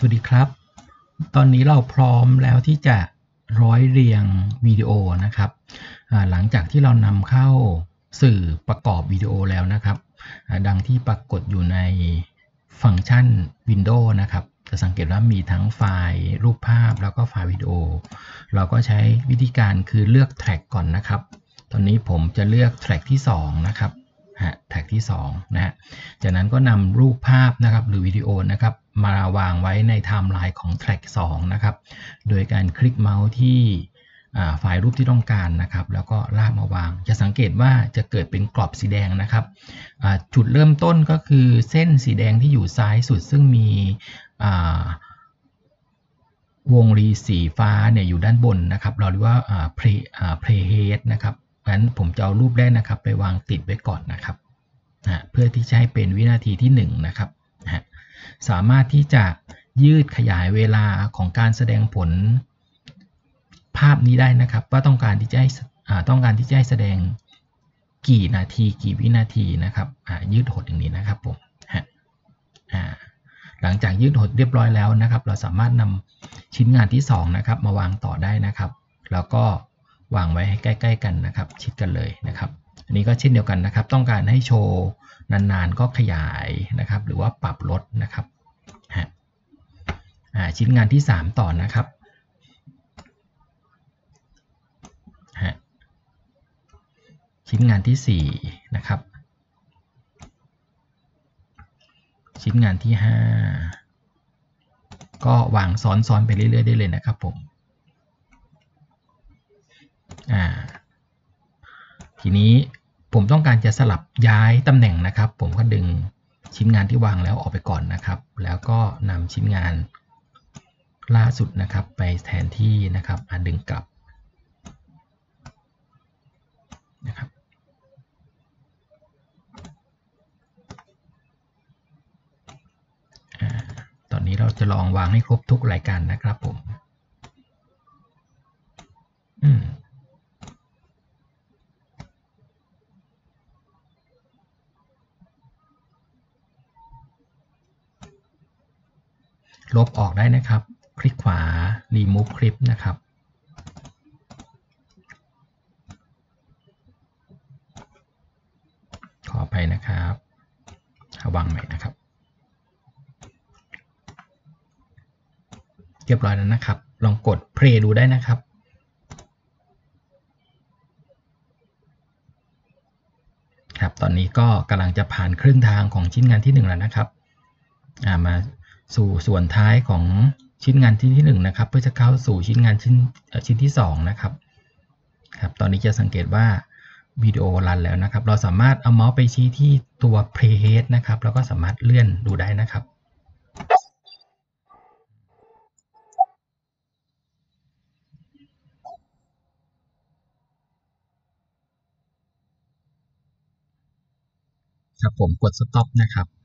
สวัสดีครับ ตอนนี้เราพร้อมแล้วที่จะร้อยเรียงวิดีโอนะครับหลังจากที่เรานำเข้าสื่อประกอบวิดีโอแล้วนะครับ ดังที่ปรากฏอยู่ในฟังก์ชัน Windows นะครับ จะสังเกตว่ามีทั้งไฟล์รูปภาพแล้วก็ไฟล์วิดีโอ เราก็ใช้วิธีการคือเลือกแทร็กก่อนนะครับ ตอนนี้ผมจะเลือกแทร็กที่ 2 นะครับ แท็กที่2นะฮะจากนั้นก็นำรูปภาพนะครับหรือวิดีโอนะครับมาวางไว้ในไทม์ไลน์ของ track 2นะครับโดยการคลิกเมาส์ที่อ่าไฟล์รูปที่ต้องการนะครับ แล้วก็ลากมาวาง จะสังเกตว่าจะเกิดเป็นกรอบสีแดงนะครับจุดเริ่มต้นก็คือเส้นสีแดงที่อยู่ซ้ายสุด ซึ่งมีวงรีสีฟ้าเนี่ยอยู่ด้านบนนะครับ เราเรียกว่าอ่า play อ่า playhead นะครับ งั้นผมจะเอารูปแรกนะครับ ไปวางติดไว้ก่อนนะครับนะเพื่อที่จะให้เป็นวินาทีที่1นนะครับนะสามารถที่จะยืดขยายเวลาของการแสดงผลภาพนี้ได้นะครับ ว่าต้องการที่จะให้ต้องการที่จะให้แสดงกี่นาทีกี่วินาทีนะครับยืดหดอย่างนี้นะครับผมฮะหลังจากยืดหดเรียบร้อยแล้วนะครับ เราสามารถนำชิ้นงานที่2นะครับมาวางต่อได้นะครับ แล้วก็ วางไว้ให้ใกล้ ๆ กันนะครับ ชิดกันเลยนะครับอันนี้ก็เช่นเดียวกันนะครับ ต้องการให้โชว์นานๆก็ขยายนะครับ หรือว่าปรับลดนะครับฮะชิ้นงานที่ 3 ต่อนะครับฮะชิ้นงานที่4นะครับ ชิ้นงานที่ 5 ก็วางซ้อนๆไปเรื่อยๆได้เลยนะครับผม ทีนี้ผมต้องการจะสลับย้ายตำแหน่งนะครับ ผมก็ดึงชิ้นงานที่วางแล้วออกไปก่อนนะครับ แล้วก็นำชิ้นงานล่าสุดนะครับ ไปแทนที่นะครับอ่าดึงกลับนะครับตอนนี้เราจะลองวางให้ครบทุกรายการนะครับผม ลบออกได้นะครับ คลิกขวา remove clip นะครับ ขอไปนะครับระวางใหม่นะครับ เรียบร้อยแล้วนะครับ ลองกด play ดูได้นะครับครับ ตอนนี้ก็กำลังจะผ่านครึ่งทางของชิ้นงานที่ 1 แล้วนะครับ มา สู่ส่วนท้ายของชิ้นงานชิ้นที่1นะครับ เพื่อจะเข้าสู่ชิ้นงานชิ้นชิ้นที่ 2 นะครับครับ ตอนนี้จะสังเกตว่าวิดีโอรันแล้วนะครับ เราสามารถเอาเมาส์ไปชี้ที่ตัว playhead นะครับ แล้วก็สามารถเลื่อนดูได้นะครับ ครับผมกด stop นะครับ